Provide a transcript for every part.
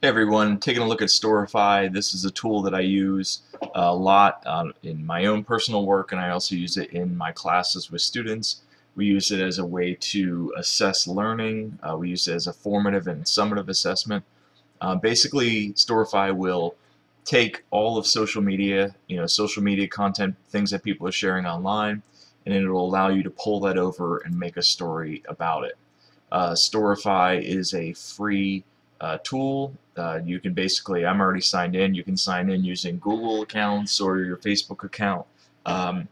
Hey everyone, taking a look at Storify. This is a tool that I use a lot uh, in my own personal work and I also use it in my classes with students. We use it as a way to assess learning. Uh, we use it as a formative and summative assessment. Uh, basically, Storify will take all of social media, you know, social media content, things that people are sharing online, and it will allow you to pull that over and make a story about it. Uh, Storify is a free uh, tool. Uh, you can basically, I'm already signed in, you can sign in using Google accounts or your Facebook account. Um,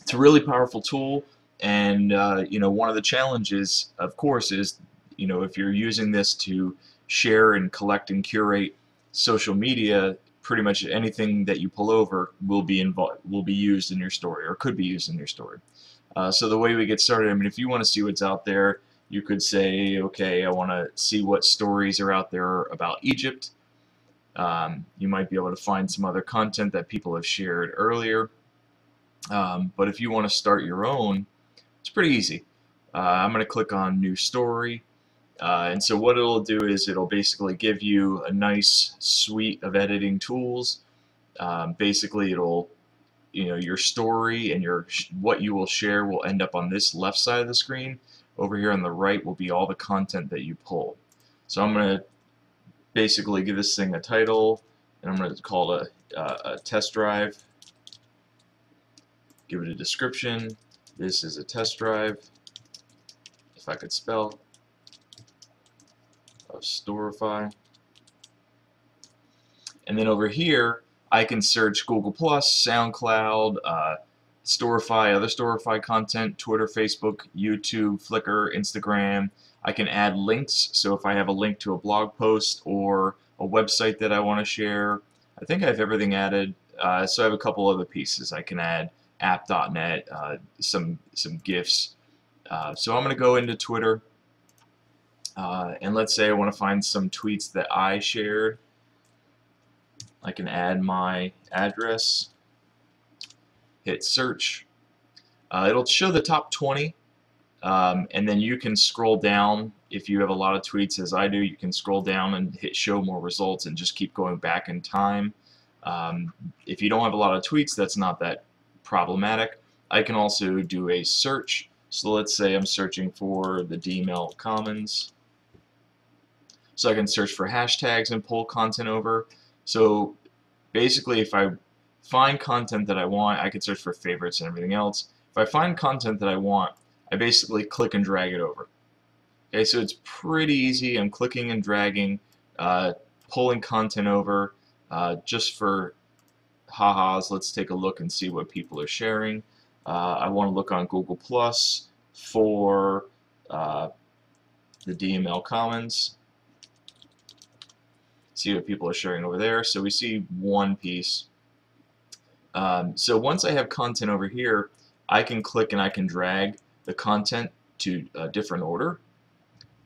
it's a really powerful tool and uh, you know one of the challenges of course is you know if you're using this to share and collect and curate social media pretty much anything that you pull over will be involved will be used in your story or could be used in your story uh, so the way we get started I mean if you want to see what's out there you could say, okay, I want to see what stories are out there about Egypt. Um, you might be able to find some other content that people have shared earlier. Um, but if you want to start your own, it's pretty easy. Uh, I'm going to click on New Story. Uh, and so what it'll do is it'll basically give you a nice suite of editing tools. Um, basically, it'll you know your story and your what you will share will end up on this left side of the screen over here on the right will be all the content that you pull. So I'm going to basically give this thing a title, and I'm going to call it a, a test drive. Give it a description. This is a test drive, if I could spell, of Storify. And then over here, I can search Google+, SoundCloud, uh, Storify, other Storify content, Twitter, Facebook, YouTube, Flickr, Instagram. I can add links, so if I have a link to a blog post or a website that I want to share, I think I have everything added. Uh, so I have a couple other pieces. I can add app.net, uh, some, some GIFs. Uh, so I'm going to go into Twitter, uh, and let's say I want to find some tweets that I shared. I can add my address hit search. Uh, it'll show the top 20 um, and then you can scroll down. If you have a lot of tweets as I do you can scroll down and hit show more results and just keep going back in time. Um, if you don't have a lot of tweets that's not that problematic. I can also do a search. So let's say I'm searching for the DML Commons. So I can search for hashtags and pull content over. So basically if I find content that I want, I could search for favorites and everything else. If I find content that I want, I basically click and drag it over. Okay, so it's pretty easy. I'm clicking and dragging, uh, pulling content over uh, just for ha-has. Let's take a look and see what people are sharing. Uh, I want to look on Google Plus for uh, the DML Commons. See what people are sharing over there. So we see one piece um, so once I have content over here, I can click and I can drag the content to a different order.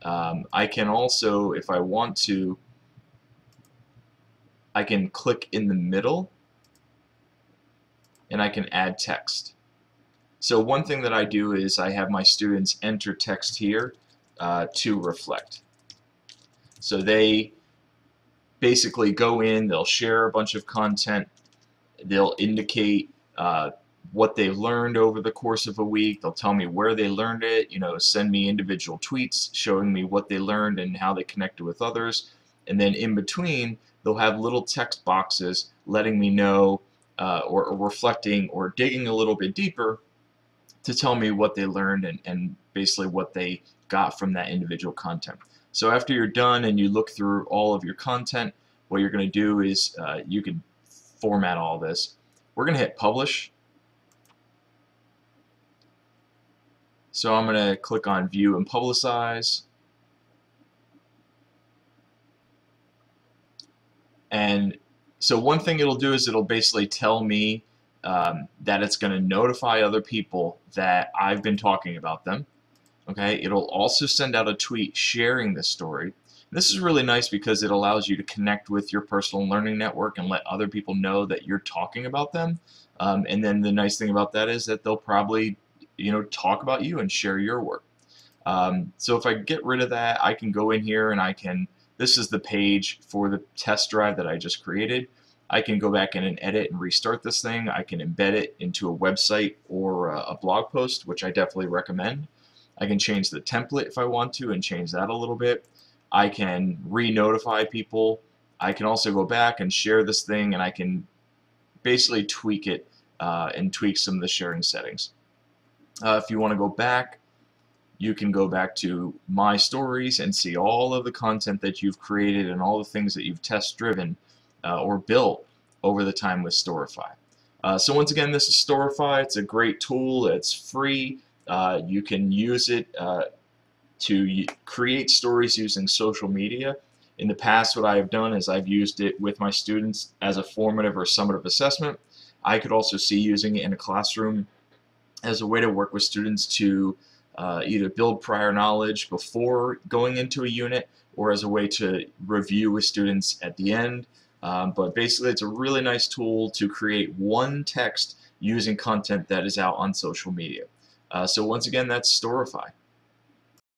Um, I can also, if I want to, I can click in the middle and I can add text. So one thing that I do is I have my students enter text here uh, to reflect. So they basically go in, they'll share a bunch of content, They'll indicate uh, what they've learned over the course of a week. They'll tell me where they learned it, you know, send me individual tweets showing me what they learned and how they connected with others. And then in between, they'll have little text boxes letting me know uh, or, or, reflecting or digging a little bit deeper to tell me what they learned and, and basically what they got from that individual content. So after you're done and you look through all of your content, what you're going to do is uh, you can format all this. We're going to hit publish. So I'm going to click on view and publicize. And so one thing it'll do is it'll basically tell me um, that it's going to notify other people that I've been talking about them. Okay, it'll also send out a tweet sharing this story. This is really nice because it allows you to connect with your personal learning network and let other people know that you're talking about them. Um, and then the nice thing about that is that they'll probably you know talk about you and share your work. Um, so if I get rid of that, I can go in here and I can this is the page for the test drive that I just created. I can go back in and edit and restart this thing. I can embed it into a website or a blog post, which I definitely recommend. I can change the template if I want to and change that a little bit. I can re-notify people. I can also go back and share this thing and I can basically tweak it uh, and tweak some of the sharing settings. Uh, if you want to go back, you can go back to My Stories and see all of the content that you've created and all the things that you've test driven uh, or built over the time with Storify. Uh, so once again, this is Storify. It's a great tool. It's free. Uh, you can use it uh, to create stories using social media. In the past, what I have done is I've used it with my students as a formative or summative assessment. I could also see using it in a classroom as a way to work with students to uh, either build prior knowledge before going into a unit or as a way to review with students at the end. Um, but basically, it's a really nice tool to create one text using content that is out on social media. Uh, so once again, that's Storify.